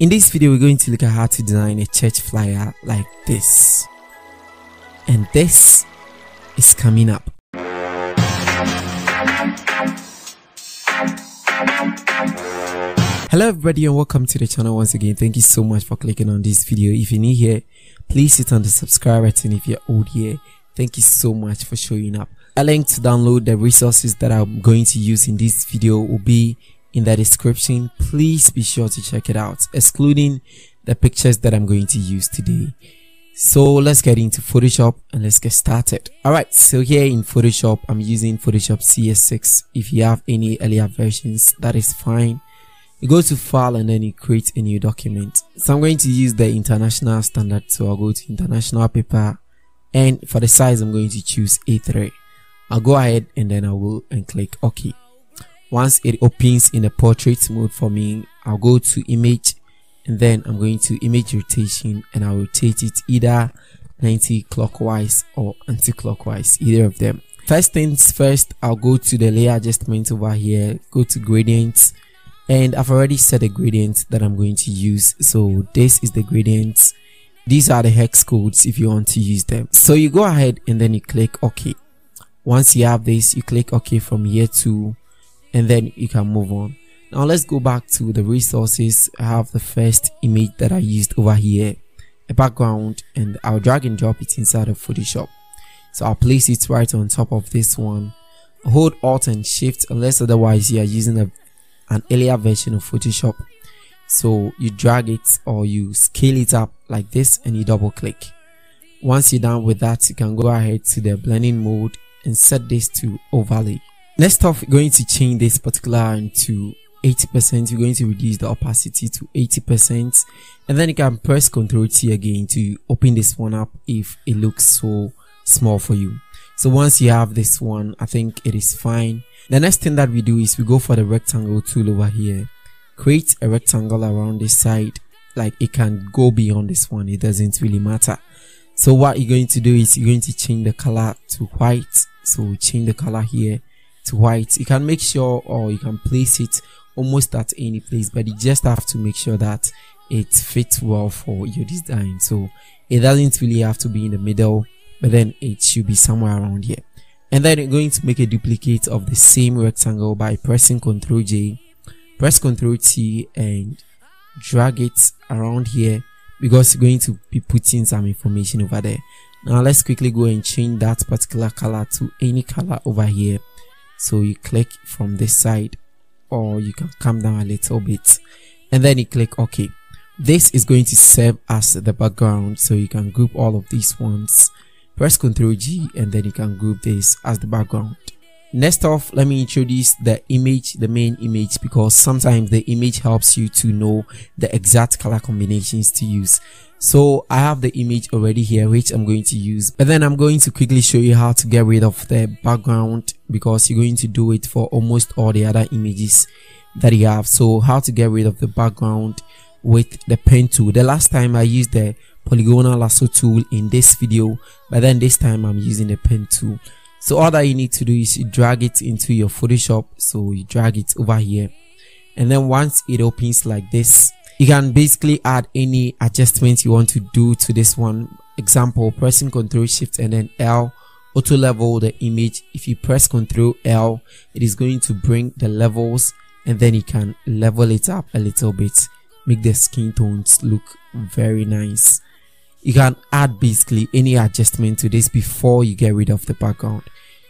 In this video, we're going to look at how to design a church flyer like this. And this is coming up. Hello everybody and welcome to the channel once again. Thank you so much for clicking on this video. If you're new here, please hit on the subscribe button if you're old here. Thank you so much for showing up. A link to download the resources that I'm going to use in this video will be in the description. Please be sure to check it out, excluding the pictures that I'm going to use today. So let's get into Photoshop and let's get started. Alright, so here in Photoshop, I'm using Photoshop CS6. If you have any earlier versions, that is fine. You go to file and then you create a new document. So I'm going to use the international standard. So I'll go to international paper and for the size, I'm going to choose A3. I'll go ahead and then I will and click OK once it opens in the portrait mode for me I'll go to image and then I'm going to image rotation and I'll rotate it either 90 clockwise or anti-clockwise either of them. First things first I'll go to the layer adjustment over here go to gradients and I've already set a gradient that I'm going to use. So this is the gradients these are the hex codes if you want to use them. So you go ahead and then you click OK. Once you have this you click OK from here to and then you can move on. Now let's go back to the resources. I have the first image that i used over here a background and i'll drag and drop it inside of photoshop so i'll place it right on top of this one. Hold alt and shift unless otherwise you are using a, an earlier version of photoshop so you drag it or you scale it up like this and you double click. Once you're done with that you can go ahead to the blending mode and set this to overlay Next off, we're going to change this particular into 80%. We're going to reduce the opacity to 80%. And then you can press Ctrl T again to open this one up if it looks so small for you. So once you have this one, I think it is fine. The next thing that we do is we go for the rectangle tool over here. Create a rectangle around this side. Like it can go beyond this one. It doesn't really matter. So what you're going to do is you're going to change the color to white. So change the color here white. You can make sure or you can place it almost at any place but you just have to make sure that it fits well for your design. So it doesn't really have to be in the middle but then it should be somewhere around here. And then you're going to make a duplicate of the same rectangle by pressing ctrl j press ctrl t and drag it around here because you're going to be putting some information over there. Now let's quickly go and change that particular color to any color over here so you click from this side or you can come down a little bit. And then you click ok. This is going to serve as the background. So you can group all of these ones. Press ctrl g and then you can group this as the background. Next off let me introduce the image the main image because sometimes the image helps you to know the exact color combinations to use so I have the image already here which I'm going to use. But then I'm going to quickly show you how to get rid of the background because you're going to do it for almost all the other images that you have. So how to get rid of the background with the pen tool. The last time I used the polygonal lasso tool in this video but then this time I'm using the pen tool. So all that you need to do is you drag it into your Photoshop. So you drag it over here. And then once it opens like this you can basically add any adjustments you want to do to this one. Example pressing ctrl shift and then l auto level the image. If you press ctrl l it is going to bring the levels and then you can level it up a little bit. Make the skin tones look very nice. You can add basically any adjustment to this before you get rid of the background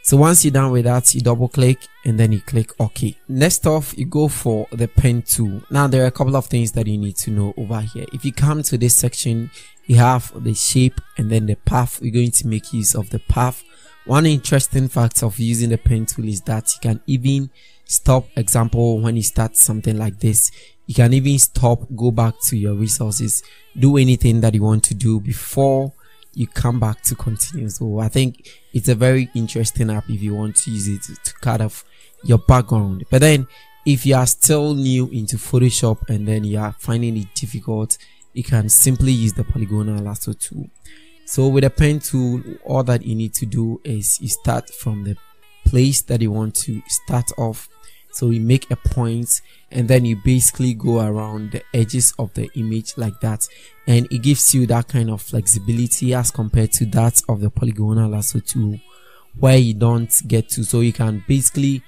so once you're done with that, you double click and then you click OK. Next off, you go for the pen tool. Now there are a couple of things that you need to know over here. If you come to this section, you have the shape and then the path. We're going to make use of the path. One interesting fact of using the pen tool is that you can even stop example when you start something like this you can even stop go back to your resources do anything that you want to do before you come back to continue. So I think it's a very interesting app if you want to use it to cut off your background. But then if you are still new into Photoshop and then you are finding it difficult, you can simply use the polygonal lasso tool. So with a pen tool, all that you need to do is you start from the place that you want to start off. So you make a point and then you basically go around the edges of the image like that. And it gives you that kind of flexibility as compared to that of the polygonal lasso tool where you don't get to. So you can basically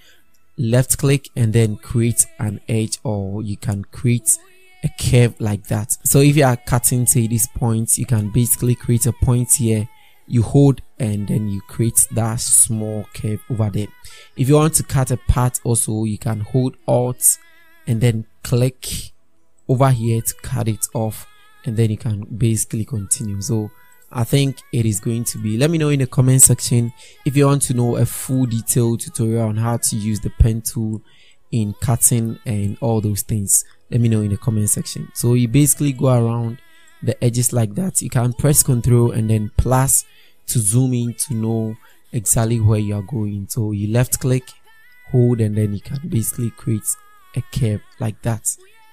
left click and then create an edge or you can create a curve like that. So if you are cutting say this point you can basically create a point here you hold and then you create that small curve over there. If you want to cut a part also you can hold alt and then click over here to cut it off and then you can basically continue. So I think it is going to be let me know in the comment section if you want to know a full detailed tutorial on how to use the pen tool in cutting and all those things. Let me know in the comment section. So you basically go around the edges like that. You can press ctrl and then plus to zoom in to know exactly where you are going. So you left click hold and then you can basically create a curve like that.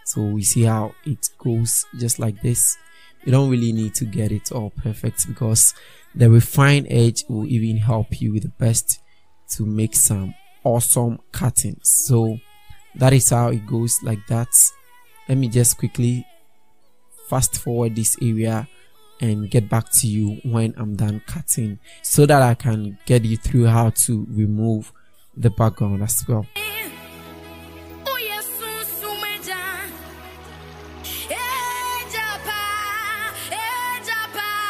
So we see how it goes just like this. You don't really need to get it all perfect because the refined edge will even help you with the best to make some awesome cuttings. So that is how it goes like that. Let me just quickly fast forward this area and get back to you when I'm done cutting so that I can get you through how to remove the background as well.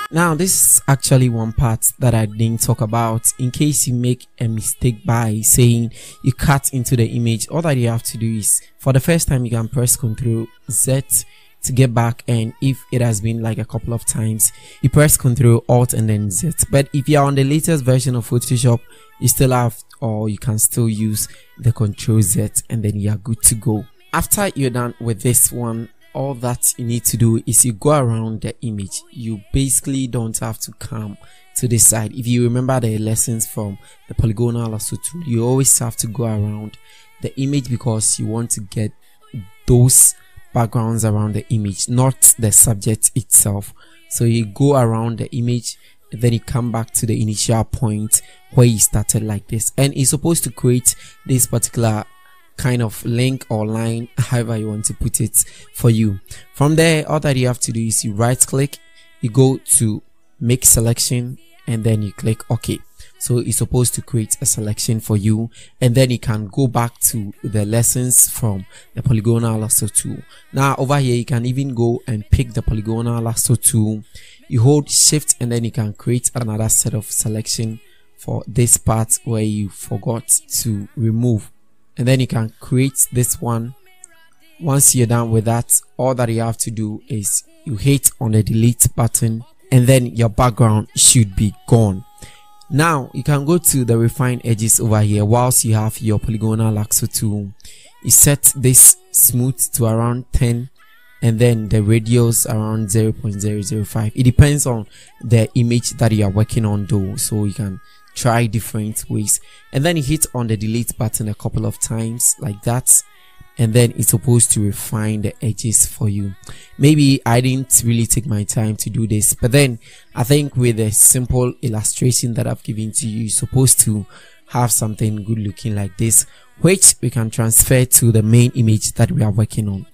Now, this is actually one part that I didn't talk about. In case you make a mistake by saying you cut into the image, all that you have to do is for the first time you can press Ctrl Z to get back and if it has been like a couple of times you press ctrl alt and then z. But if you're on the latest version of photoshop you still have or you can still use the control z and then you're good to go. After you're done with this one all that you need to do is you go around the image. You basically don't have to come to this side. If you remember the lessons from the polygonal lasso tool you always have to go around the image because you want to get those backgrounds around the image, not the subject itself. So you go around the image, then you come back to the initial point where you started like this. And it's supposed to create this particular kind of link or line, however you want to put it for you. From there, all that you have to do is you right click, you go to make selection, and then you click OK so it's supposed to create a selection for you and then you can go back to the lessons from the polygonal lasso tool now over here you can even go and pick the polygonal lasso tool you hold shift and then you can create another set of selection for this part where you forgot to remove. And then you can create this one. Once you're done with that all that you have to do is you hit on the delete button and then your background should be gone now you can go to the refine edges over here whilst you have your polygonal lasso tool. You set this smooth to around 10 and then the radius around 0.005. It depends on the image that you are working on though. So you can try different ways and then you hit on the delete button a couple of times like that and then it's supposed to refine the edges for you. Maybe i didn't really take my time to do this but then i think with a simple illustration that i've given to you you're supposed to have something good looking like this which we can transfer to the main image that we are working on.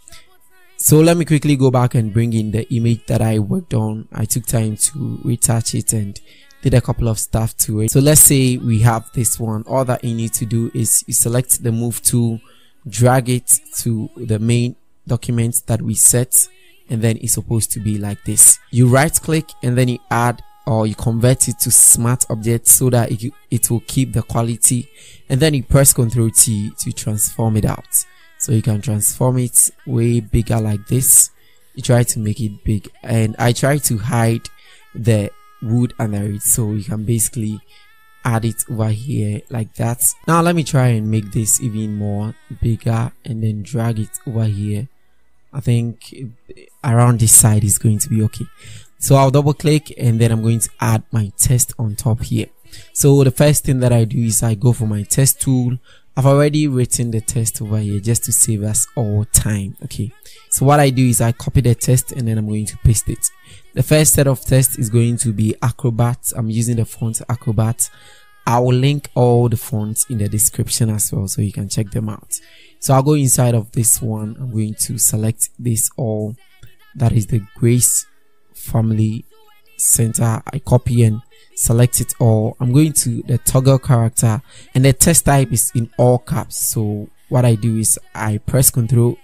So let me quickly go back and bring in the image that i worked on. I took time to retouch it and did a couple of stuff to it. So let's say we have this one. All that you need to do is you select the move tool drag it to the main document that we set and then it's supposed to be like this. You right click and then you add or you convert it to smart object so that it, it will keep the quality. And then you press ctrl t to transform it out. So you can transform it way bigger like this. You try to make it big and i try to hide the wood under it so you can basically add it over here like that. Now let me try and make this even more bigger and then drag it over here. I think around this side is going to be okay. So I'll double click and then I'm going to add my test on top here. So the first thing that I do is I go for my test tool. I've already written the test over here just to save us all time okay? So what I do is I copy the test and then I'm going to paste it. The first set of text is going to be Akrobat. I'm using the font Akrobat I will link all the fonts in the description as well so you can check them out. So I'll go inside of this one. I'm going to select this all. That is the Grace Family Center. I copy and select it all. I'm going to the toggle character and the text type is in all caps. So what I do is I press Ctrl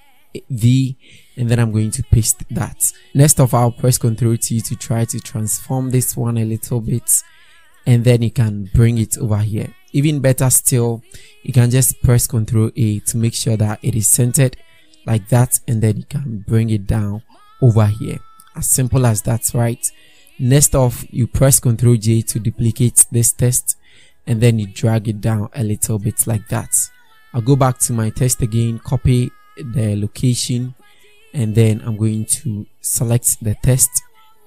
V and then I'm going to paste that. Next of I'll press Ctrl T to try to transform this one a little bit and then you can bring it over here. Even better still, you can just press Ctrl A to make sure that it is centered like that and then you can bring it down over here. As simple as that, right? Next off, you press Ctrl J to duplicate this text and then you drag it down a little bit like that. I'll go back to my text again, copy the location and then I'm going to select the text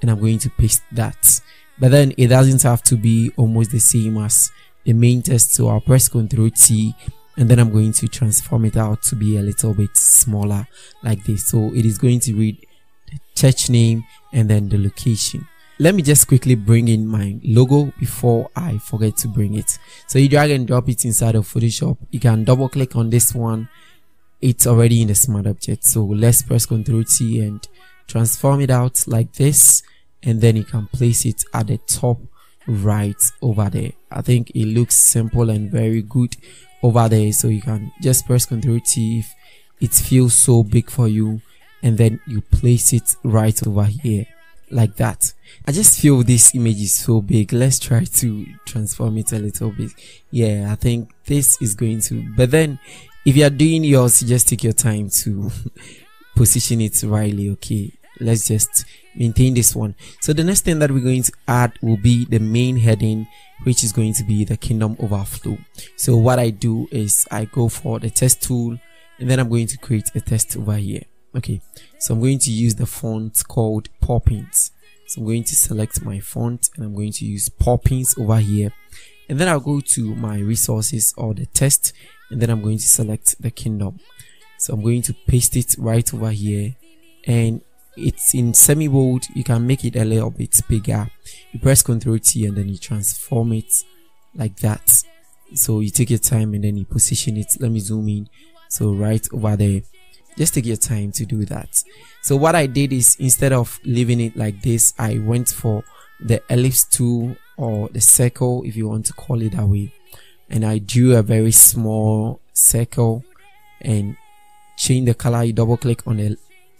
and I'm going to paste that but then it doesn't have to be almost the same as the main text so I'll press Ctrl T and then I'm going to transform it out to be a little bit smaller like this. So it is going to read the church name and then the location. Let me just quickly bring in my logo before I forget to bring it. So you drag and drop it inside of Photoshop. You can double click on this one. It's already in the smart object. So let's press ctrl t and transform it out like this and then you can place it at the top right over there. I think it looks simple and very good over there. So you can just press ctrl t if it feels so big for you and then you place it right over here like that. I just feel this image is so big. Let's try to transform it a little bit. Yeah i think this is going to but then if you are doing yours just take your time to position it rightly. Okay let's just maintain this one. So the next thing that we're going to add will be the main heading which is going to be the kingdom overflow. So what i do is i go for the test tool and then i'm going to create a test over here. Okay. So i'm going to use the font called poppins so i'm going to select my font and i'm going to use poppins over here. And then i'll go to my resources or the test and then I'm going to select the kingdom. So I'm going to paste it right over here and it's in semi bold you can make it a little bit bigger. You press ctrl T and then you transform it like that. So you take your time and then you position it. Let me zoom in. So right over there. Just take your time to do that. So what I did is instead of leaving it like this I went for the ellipse tool or the circle if you want to call it that way. And I drew a very small circle and change the color. You double click on the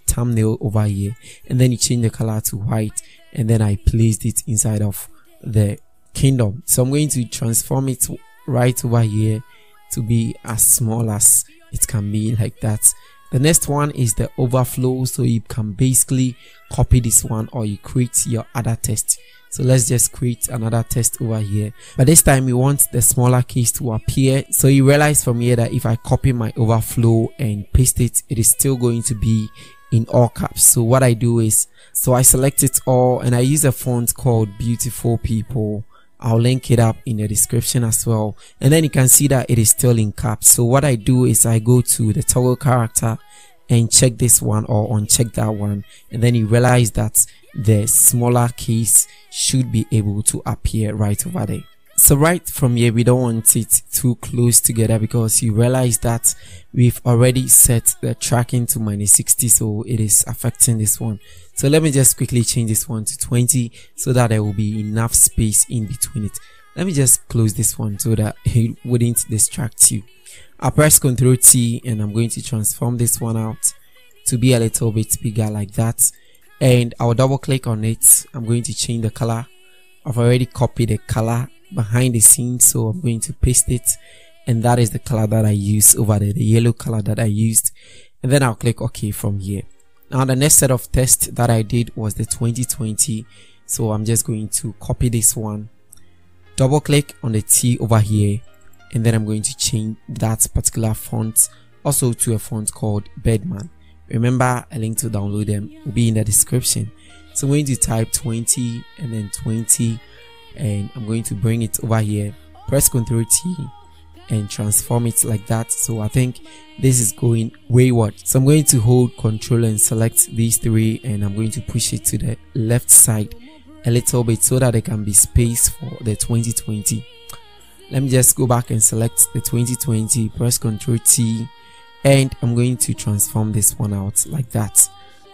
thumbnail over here and then you change the color to white and then I placed it inside of the kingdom so I'm going to transform it right over here to be as small as it can be like that the next one is the overflow so you can basically copy this one or you create your other test so let's just create another test over here. But this time we want the smaller case to appear. So you realize from here that if I copy my overflow and paste it, it is still going to be in all caps. So what I do is, so I select it all and I use a font called Beautiful People. I'll link it up in the description as well. And then you can see that it is still in caps. So what I do is I go to the toggle character and check this one or uncheck that one. And then you realize that the smaller case should be able to appear right over there so right from here we don't want it too close together because you realize that we've already set the tracking to minus 60 so it is affecting this one so let me just quickly change this one to 20 so that there will be enough space in between it let me just close this one so that it wouldn't distract you i press ctrl t and i'm going to transform this one out to be a little bit bigger like that and I'll double click on it. I'm going to change the color. I've already copied the color behind the scenes, so I'm going to paste it. And that is the color that I used over there, the yellow color that I used. And then I'll click OK from here. Now the next set of tests that I did was the 2020. So I'm just going to copy this one, double click on the T over here, and then I'm going to change that particular font also to a font called Birdman. Remember, a link to download them will be in the description. So I'm going to type 20 and then 20 and I'm going to bring it over here. Press Ctrl T and transform it like that. So I think this is going wayward. So I'm going to hold Control and select these three and I'm going to push it to the left side a little bit so that there can be space for the 2020. let me just go back and select the 2020 press ctrl T and I'm going to transform this one out like that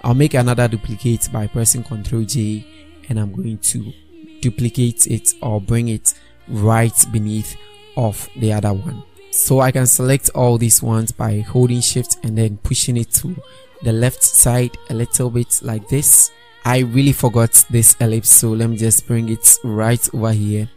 I'll make another duplicate by pressing ctrl J and I'm going to duplicate it or bring it right beneath of the other one. So I can select all these ones by holding shift and then pushing it to the left side a little bit like this. I really forgot this ellipse so let me just bring it right over here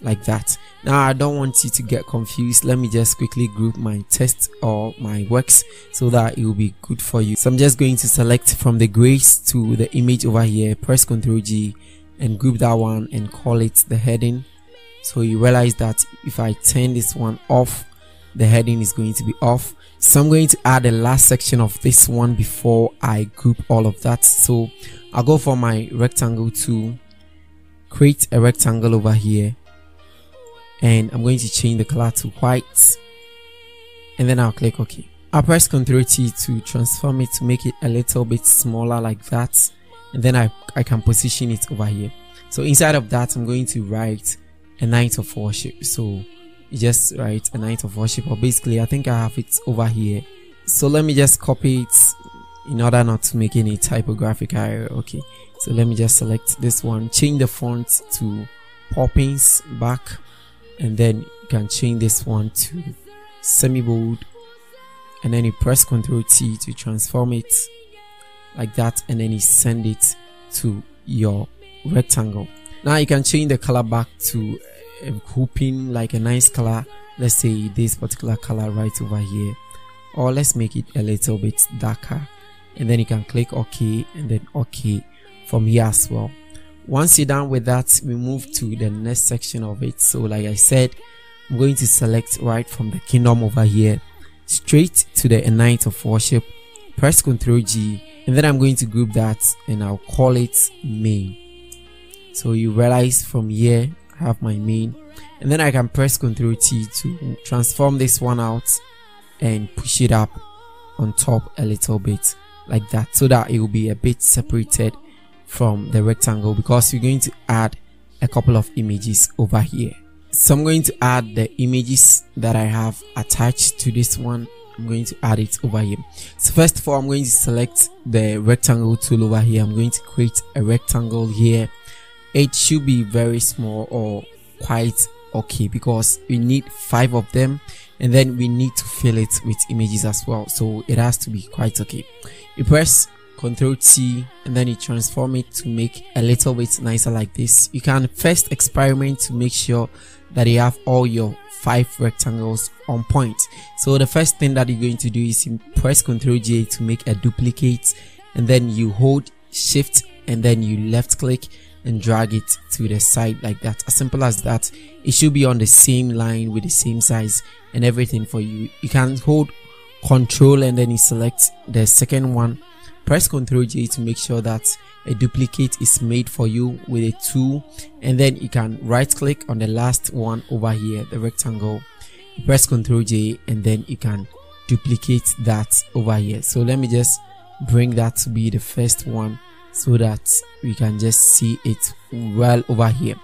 like that. Now I don't want you to get confused. Let me just quickly group my text or my works so that it will be good for you. So I'm just going to select from the grace to the image over here. Press ctrl G and group that one and call it the heading. So you realize that if I turn this one off the heading is going to be off. So I'm going to add the last section of this one before I group all of that. So I'll go for my rectangle tool create a rectangle over here and I'm going to change the color to white and then I'll click OK. I'll press Ctrl T to transform it to make it a little bit smaller like that and then I, I can position it over here. So inside of that I'm going to write a night of worship. So just write a night of worship or basically I think I have it over here. So let me just copy it in order not to make any typographic error. Okay. So let me just select this one, change the font to Poppins back and then you can change this one to semi bold and then you press ctrl T to transform it like that. And then you send it to your rectangle. Now you can change the color back to uh, a hooping like a nice color. Let's say this particular color right over here. Or let's make it a little bit darker. And then you can click ok and then ok from here as well once you're done with that we move to the next section of it. So like i said i'm going to select right from the kingdom over here straight to the night of worship. Press ctrl g and then i'm going to group that and i'll call it main. So you realize from here i have my main and then i can press ctrl t to transform this one out and push it up on top a little bit like that so that it will be a bit separated from the rectangle because we're going to add a couple of images over here. So i'm going to add the images that i have attached to this one. I'm going to add it over here. So first of all i'm going to select the rectangle tool over here. I'm going to create a rectangle here. It should be very small or quite okay because we need five of them and then we need to fill it with images as well. So it has to be quite okay. You press Ctrl T and then you transform it to make a little bit nicer like this. You can first experiment to make sure that you have all your five rectangles on point. So the first thing that you're going to do is you press Ctrl J to make a duplicate and then you hold shift and then you left click and drag it to the side like that as simple as that it should be on the same line with the same size and everything for you you can hold control and then you select the second one press ctrl j to make sure that a duplicate is made for you with a tool. And then you can right click on the last one over here the rectangle. You press ctrl j and then you can duplicate that over here. So let me just bring that to be the first one so that we can just see it well over here.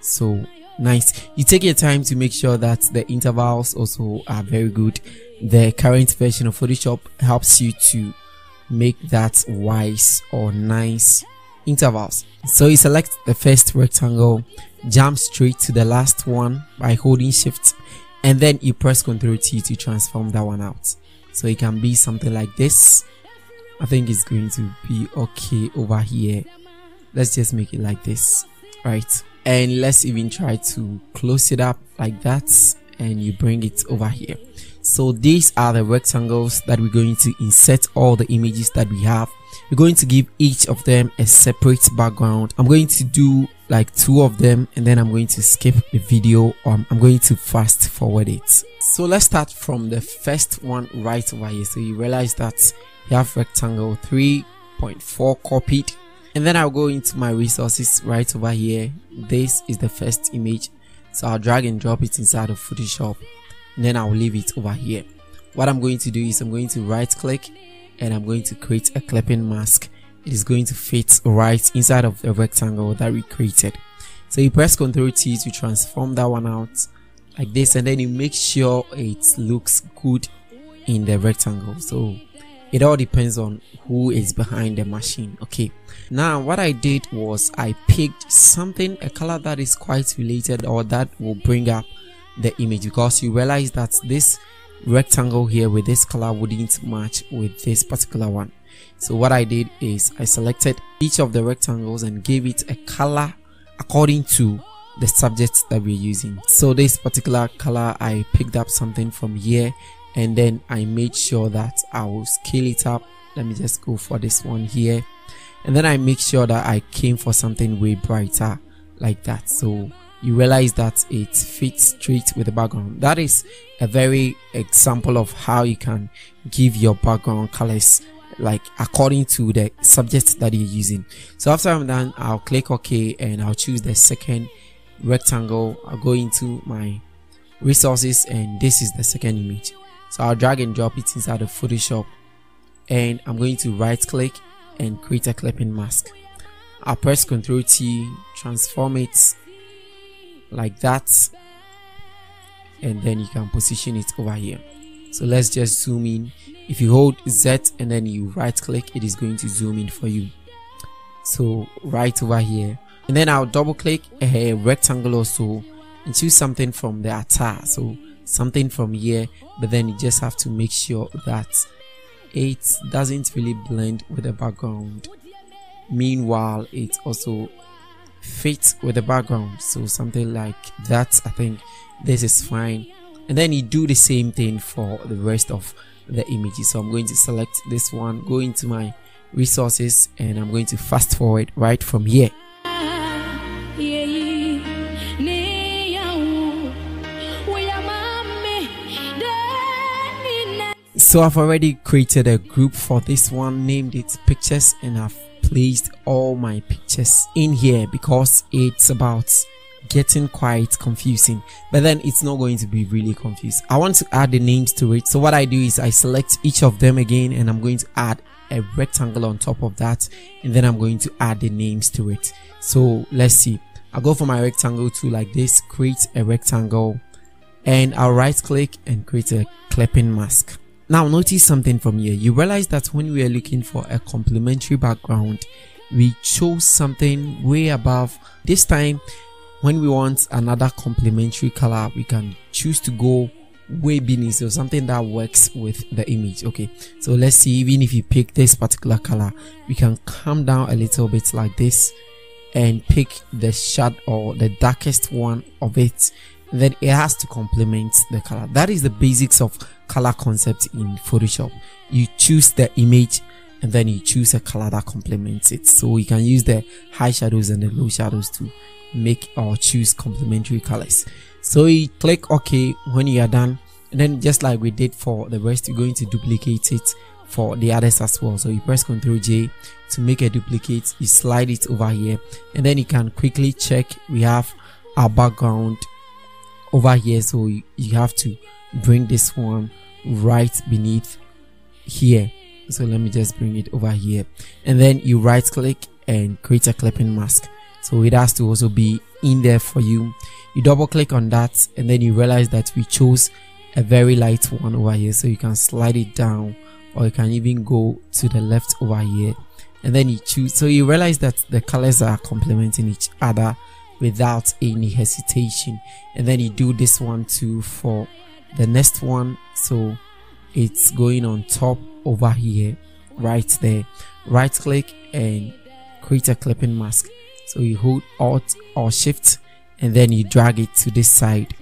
So nice. You take your time to make sure that the intervals also are very good. The current version of photoshop helps you to make that wise or nice intervals. So you select the first rectangle, jump straight to the last one by holding shift and then you press Ctrl T to transform that one out. So it can be something like this. I think it's going to be okay over here. Let's just make it like this, right? And let's even try to close it up like that and you bring it over here. So these are the rectangles that we're going to insert all the images that we have. We're going to give each of them a separate background. I'm going to do like two of them and then i'm going to skip the video. Or i'm going to fast forward it. So let's start from the first one right over here. So you realize that you have rectangle 3.4 copied. And then i'll go into my resources right over here. This is the first image so i'll drag and drop it inside of photoshop and then I'll leave it over here. What I'm going to do is I'm going to right click and I'm going to create a clipping mask. It is going to fit right inside of the rectangle that we created. So you press ctrl T to transform that one out like this and then you make sure it looks good in the rectangle. So it all depends on who is behind the machine okay? Now what i did was i picked something a color that is quite related or that will bring up the image because you realize that this rectangle here with this color wouldn't match with this particular one. So what i did is i selected each of the rectangles and gave it a color according to the subject that we're using. So this particular color i picked up something from here and then I made sure that I will scale it up. Let me just go for this one here. And then I make sure that I came for something way brighter like that. So you realize that it fits straight with the background. That is a very example of how you can give your background colors like according to the subject that you're using. So after I'm done I'll click OK and I'll choose the second rectangle. I'll go into my resources and this is the second image so I'll drag and drop it inside of Photoshop and I'm going to right click and create a clipping mask. I'll press Ctrl T, transform it like that and then you can position it over here. So let's just zoom in. If you hold Z and then you right click, it is going to zoom in for you. So right over here and then I'll double click a rectangle or so and choose something from the attire. So something from here but then you just have to make sure that it doesn't really blend with the background. Meanwhile it also fits with the background. So something like that i think this is fine. And then you do the same thing for the rest of the images. So i'm going to select this one go into my resources and i'm going to fast forward right from here so I've already created a group for this one named it pictures and I've placed all my pictures in here because it's about getting quite confusing. But then it's not going to be really confused I want to add the names to it. So what I do is I select each of them again and I'm going to add a rectangle on top of that and then I'm going to add the names to it. So let's see. I'll go for my rectangle tool like this create a rectangle and I'll right click and create a clipping mask now notice something from here. You realize that when we are looking for a complementary background, we chose something way above. This time, when we want another complementary color, we can choose to go way beneath so something that works with the image okay so let's see even if you pick this particular color we can come down a little bit like this and pick the shade or the darkest one of it then it has to complement the color that is the basics of color concept in photoshop. You choose the image and then you choose a color that complements it. So you can use the high shadows and the low shadows to make or choose complementary colors. So you click ok when you are done. And then just like we did for the rest you're going to duplicate it for the others as well. So you press ctrl j to make a duplicate. You slide it over here. And then you can quickly check. We have our background over here. So you, you have to bring this one right beneath here. So let me just bring it over here. And then you right click and create a clipping mask. So it has to also be in there for you. You double click on that and then you realize that we chose a very light one over here. So you can slide it down or you can even go to the left over here. And then you choose so you realize that the colors are complementing each other without any hesitation. And then you do this one too for the next one. So it's going on top over here right there. Right click and create a clipping mask. So you hold alt or shift and then you drag it to this side.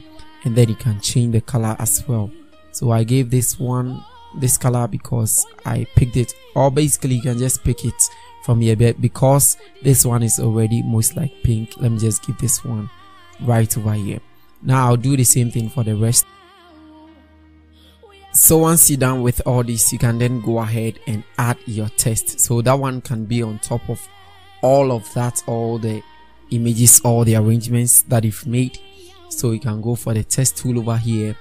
And then you can change the color as well. So i gave this one this color because i picked it. Or basically you can just pick it from here. But because this one is already most like pink let me just give this one right over here. Now i'll do the same thing for the rest so once you're done with all this you can then go ahead and add your text so that one can be on top of all of that all the images all the arrangements that you've made. So you can go for the text tool over here.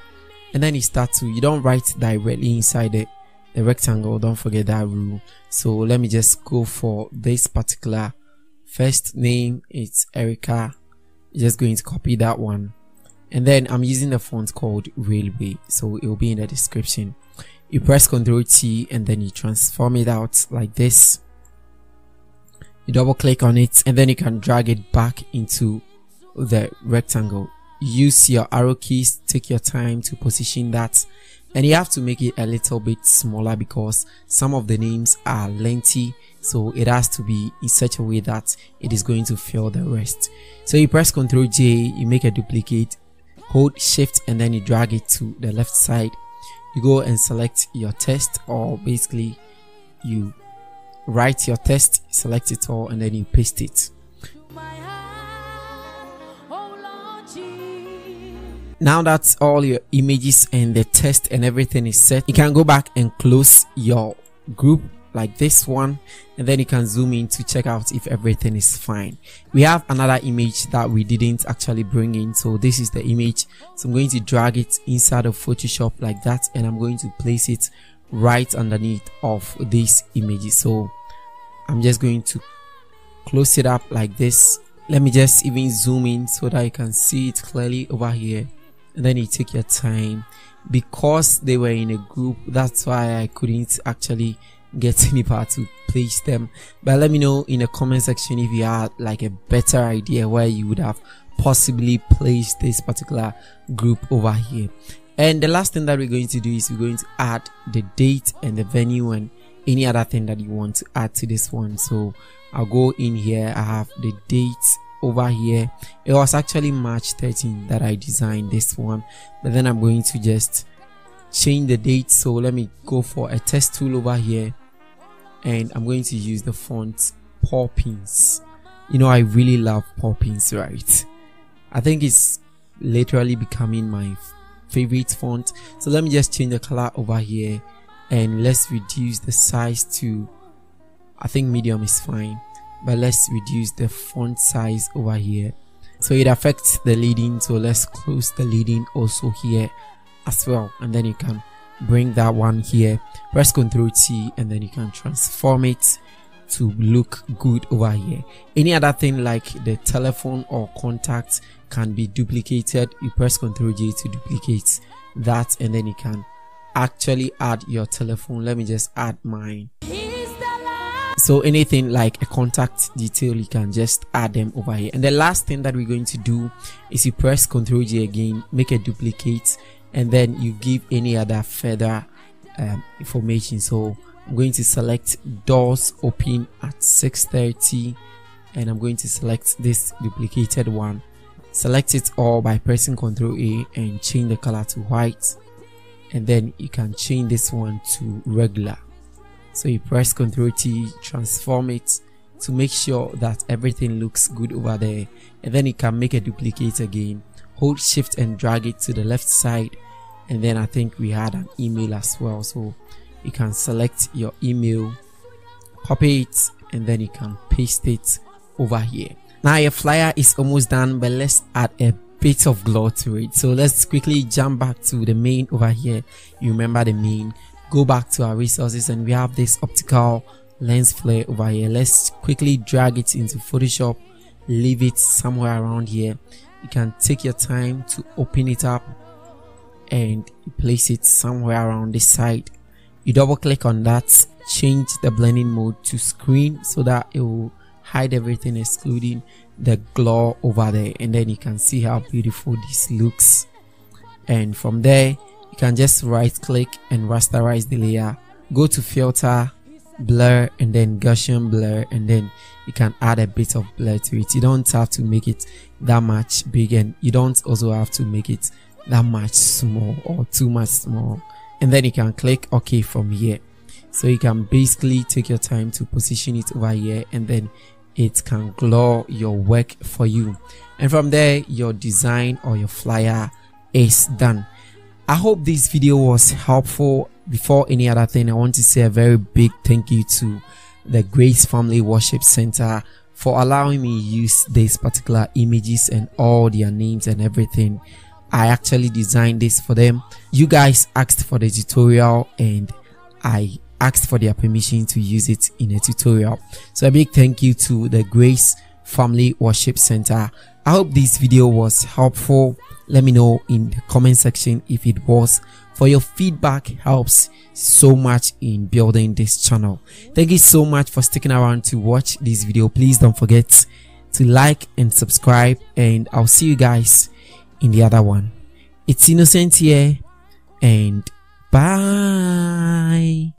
And then you start to you don't write directly inside it the rectangle. Don't forget that rule. So let me just go for this particular first name. It's Erica. Just going to copy that one and then I'm using the font called Raleway. So it will be in the description. You press Ctrl T and then you transform it out like this. You double click on it and then you can drag it back into the rectangle. Use your arrow keys take your time to position that. And you have to make it a little bit smaller because some of the names are lengthy. So it has to be in such a way that it is going to fill the rest. So you press ctrl j you make a duplicate hold shift and then you drag it to the left side. You go and select your test or basically you write your test select it all and then you paste it. Now that's all your images and the test and everything is set you can go back and close your group like this one and then you can zoom in to check out if everything is fine. We have another image that we didn't actually bring in so this is the image. So i'm going to drag it inside of photoshop like that and i'm going to place it right underneath of this image. So i'm just going to close it up like this. Let me just even zoom in so that you can see it clearly over here. And then you take your time. Because they were in a group that's why i couldn't actually get anybody to place them. But let me know in the comment section if you had like a better idea where you would have possibly placed this particular group over here. And the last thing that we're going to do is we're going to add the date and the venue and any other thing that you want to add to this one. So i'll go in here. I have the date over here. It was actually march 13 that i designed this one. But then i'm going to just change the date. So let me go for a test tool over here and i'm going to use the font poppins you know i really love poppins right? I think it's literally becoming my favorite font. So let me just change the color over here and let's reduce the size to i think medium is fine but let's reduce the font size over here. So it affects the leading so let's close the leading also here as well and then you can bring that one here. Press ctrl t and then you can transform it to look good over here. Any other thing like the telephone or contact can be duplicated you press ctrl j to duplicate that and then you can actually add your telephone. Let me just add mine. So anything like a contact detail you can just add them over here. And the last thing that we're going to do is you press ctrl j again make a duplicate and then you give any other further um, information. So i'm going to select doors open at 6:30 and i'm going to select this duplicated one. Select it all by pressing ctrl a and change the color to white and then you can change this one to regular. So you press ctrl t transform it to make sure that everything looks good over there and then you can make a duplicate again hold shift and drag it to the left side. And then I think we had an email as well. So you can select your email copy it and then you can paste it over here. Now your flyer is almost done but let's add a bit of glow to it. So let's quickly jump back to the main over here. You remember the main. Go back to our resources and we have this optical lens flare over here. Let's quickly drag it into photoshop. Leave it somewhere around here you can take your time to open it up and place it somewhere around the side. You double click on that change the blending mode to screen so that it will hide everything excluding the glow over there. And then you can see how beautiful this looks. And from there you can just right click and rasterize the layer. Go to filter blur and then Gaussian blur and then you can add a bit of blur to it. You don't have to make it that much big and you don't also have to make it that much small or too much small. And then you can click ok from here. So you can basically take your time to position it over here and then it can glow your work for you. And from there your design or your flyer is done. I hope this video was helpful. Before any other thing i want to say a very big thank you to the grace family worship center for allowing me use these particular images and all their names and everything I actually designed this for them. You guys asked for the tutorial and I asked for their permission to use it in a tutorial. So a big thank you to the Grace Family Worship Center. I hope this video was helpful let me know in the comment section if it was for your feedback helps so much in building this channel. Thank you so much for sticking around to watch this video. Please don't forget to like and subscribe and i'll see you guys in the other one. It's innocent here and bye